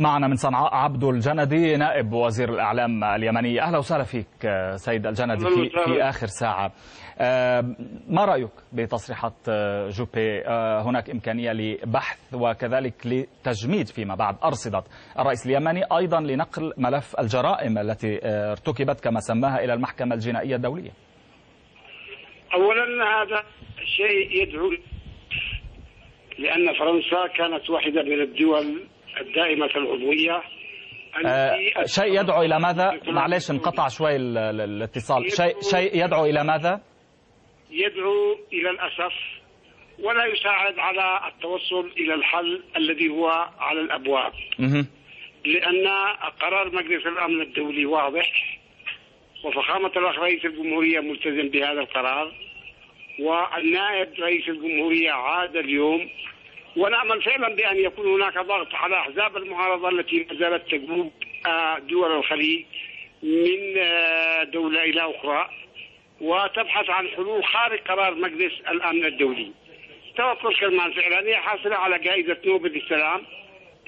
معنا من صنعاء عبد الجندي نائب وزير الإعلام اليمني. أهلا وسهلا فيك سيد الجندي في, في آخر ساعة. ما رأيك بتصريحات جوبي؟ هناك إمكانية لبحث وكذلك لتجميد فيما بعد أرصدة الرئيس اليمني أيضا لنقل ملف الجرائم التي ارتكبت كما سماها إلى المحكمة الجنائية الدولية. أولا هذا شيء يدعو لأن فرنسا كانت واحدة من الدول الدائمة العضوية. آه شيء يدعو إلى ماذا؟ معلش انقطع شوي الاتصال. شيء شيء يدعو إلى ماذا؟ يدعو إلى الأسف ولا يساعد على التوصل إلى الحل الذي هو على الأبواب. لأن قرار مجلس الأمن الدولي واضح وفخامة الأخ رئيس الجمهورية ملتزم بهذا القرار والنائب رئيس الجمهورية عاد اليوم ونأمل فعلا بأن يكون هناك ضغط على أحزاب المعارضة التي ما زالت تجوب دول الخليج من دولة إلى أخرى وتبحث عن حلول خارج قرار مجلس الأمن الدولي. توكل كرمان فعلا هي حاصلة على جائزة نوبل للسلام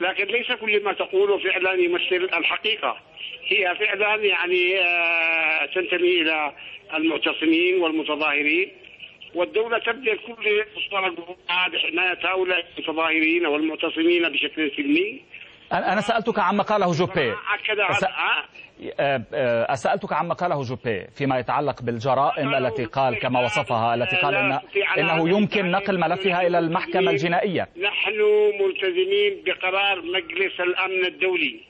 لكن ليس كل ما تقوله فعلا يمثل الحقيقة. هي فعلا يعني تنتمي إلى المعتصمين والمتظاهرين. والدولة تبذل كل مصطلحات حماية هؤلاء المتظاهرين والمعتصمين بشكل سلمي. أنا سألتك عما قاله جوبي. سألتك عما قاله جوبي فيما يتعلق بالجرائم التي قال كما وصفها التي قال إن إنه يمكن نقل ملفها إلى المحكمة الجنائية. نحن ملتزمين بقرار مجلس الأمن الدولي.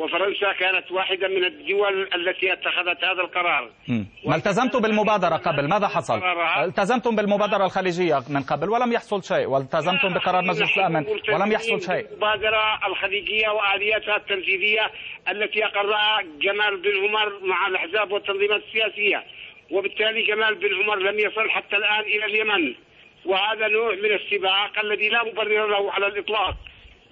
وفرنسا كانت واحدة من الدول التي اتخذت هذا القرار. ما التزمتم بالمبادرة قبل؟ ماذا حصل؟ التزمتم بالمبادرة الخليجية من قبل ولم يحصل شيء؟ والتزمتم بقرار مجلس الأمن ولم يحصل شيء؟ المبادرة الخليجية وآلياتها التنفيذية التي أقرها جمال بن عمر مع الأحزاب والتنظيمات السياسية. وبالتالي جمال بن عمر لم يصل حتى الآن إلى اليمن. وهذا نوع من السباق الذي لا مبرر له على الإطلاق.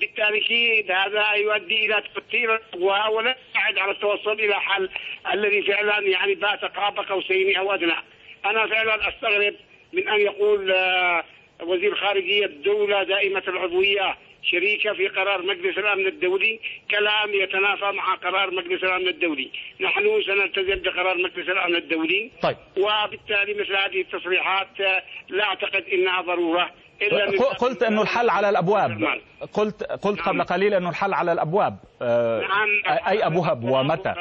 بالتأكيد هذا يؤدي إلى تكثير ولا يساعد على التوصل إلى حل الذذي فعلا يعني بات قاب قوسين أو أدنى. أنا فعلا أستغرب من أن يقول وزير خارجية الدولة دائمة العضوية شريكة في قرار مجلس الأمن الدولي كلام يتنافى مع قرار مجلس الأمن الدولي. نحن سنلتزم بقرار مجلس الأمن الدولي. طيب. وبالتالي مثل هذه التصريحات لا أعتقد أنها ضرورة. قلت انه الحل على الأبواب. قلت قلت قبل قليل انه الحل على الأبواب. نعم. اي أبواب ومتى؟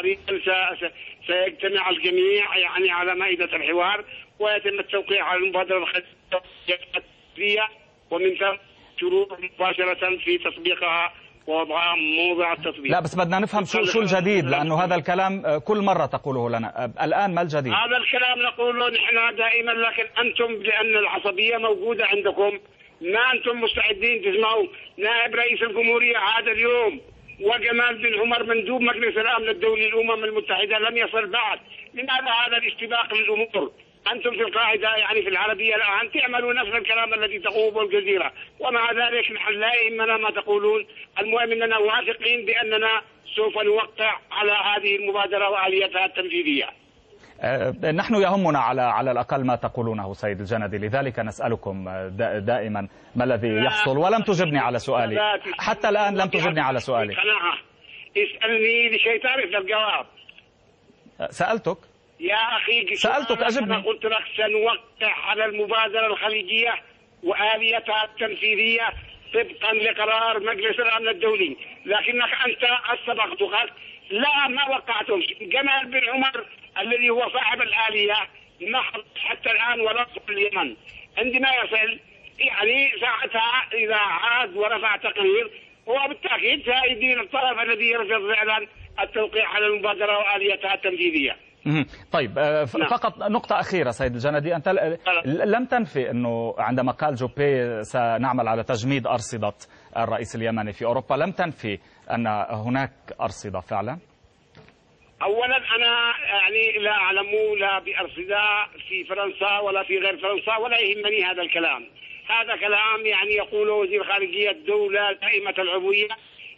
سيجتمع الجميع يعني على مائدة الحوار ويتم التوقيع على المبادرة الخليجيه ومن ثم شروع مباشرة في تطبيقها. ووضعها موضع التطبيق لا بس بدنا نفهم شو شو الجديد لأنه هذا الكلام كل مرة تقوله لنا. الآن ما الجديد؟ هذا الكلام نقوله نحن دائما لكن أنتم لأن العصبية موجودة عندكم. ما أنتم مستعدين تسمعوا. نائب رئيس الجمهورية عاد اليوم. وجمال بن عمر مندوب مجلس الأمن الدولي للامم المتحدة لم يصل بعد. لماذا هذا الاستباق للأمور؟ أنتم في القاعده يعني في العربيه الان تعملوا نفس الكلام الذي تقوله الجزيره ومع ذلك نحن لا يهمنا ما تقولون المهم اننا واثقين باننا سوف نوقع على هذه المبادره واليتها التنفيذيه نحن يهمنا على على الاقل ما تقولونه سيد الجندي لذلك نسالكم دائما ما الذي يحصل ولم تجبني على سؤالي حتى الان لم تجبني على سؤالي اسالني لكي تعرف الجواب سالتك يا أخي سألتك أجبني. أنا قلت لك سنوقع على المبادرة الخليجية وآليتها التنفيذية طبقا لقرار مجلس الأمن الدولي. لكنك أنت السبق قالت لا ما وقعتم جمال بن عمر الذي هو صاحب الآلية ما حتى الآن ولا في اليمن. عندما يصل. يعني ساعتها إذا عاد ورفع تقرير هو بالتأكيد سيدين الطرف الذي يرفض فعلا التوقيع على المبادرة وآليتها التنفيذية. طيب فقط نقطة أخيرة سيد الجندي. أنت لم تنفي أنه عندما قال جوبي سنعمل على تجميد أرصدة الرئيس اليمني في أوروبا لم تنفي أن هناك أرصدة فعلا؟ اولا أنا يعني لا أعلم لا بأرصدة في فرنسا ولا في غير فرنسا ولا يهمني هذا الكلام. هذا كلام يعني يقوله وزير خارجية الدولة دائمة العضويه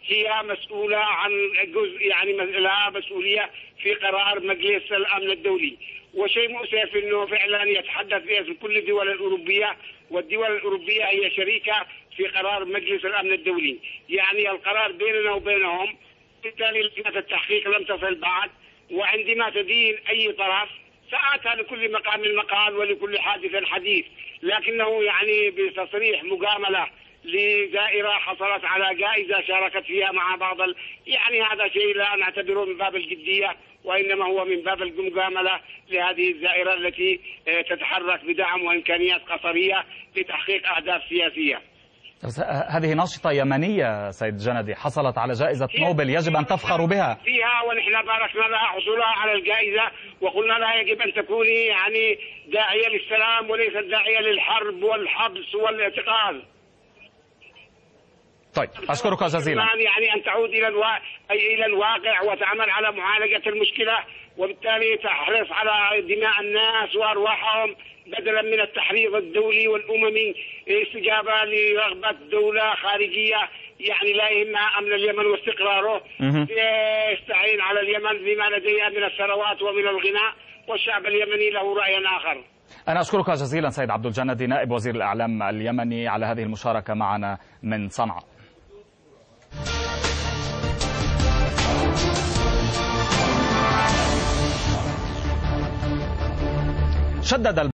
هي مسؤولة عن جزء يعني لها مسؤولية في قرار مجلس الأمن الدولي. وشيء مؤسف إنه فعلا يتحدث باسم كل الدول الأوروبية والدول الأوروبية هي شريكة في قرار مجلس الأمن الدولي. يعني القرار بيننا وبينهم بالتالي لجنة التحقيق لم تصل بعد وعندما تدين أي طرف ساعتها لكل مقام مقال ولكل حادث حديث. لكنه يعني بتصريح مجاملة لدائرة حصلت على جائزة شاركت فيها مع بعض ال... يعني هذا شيء لا نعتبره من باب الجدية وإنما هو من باب المجاملة لهذه الدائرة التي تتحرك بدعم وإمكانيات قصرية لتحقيق أهداف سياسية. هذه ناشطة يمنية سيد جندي حصلت على جائزة نوبل يجب أن تفخروا بها. فيها ونحن باركنا لها حصولها على الجائزة وقلنا لها يجب أن تكوني يعني داعية للسلام وليست داعية للحرب والحبس والاعتقال. طيب أشكرك جزيلا يعني أن تعود إلى الوا... أي إلى الواقع وتعمل على معالجة المشكلة وبالتالي تحرص على دماء الناس وأرواحهم بدلا من التحريض الدولي والأممي استجابة لرغبة دولة خارجية يعني لا يهمها أمن اليمن واستقراره. يستعين على اليمن بما لديها من الثروات ومن الغناء والشعب اليمني له رأي آخر. أنا أشكرك جزيلا سيد عبد الجندي نائب وزير الإعلام اليمني على هذه المشاركة معنا من صنعاء. شدد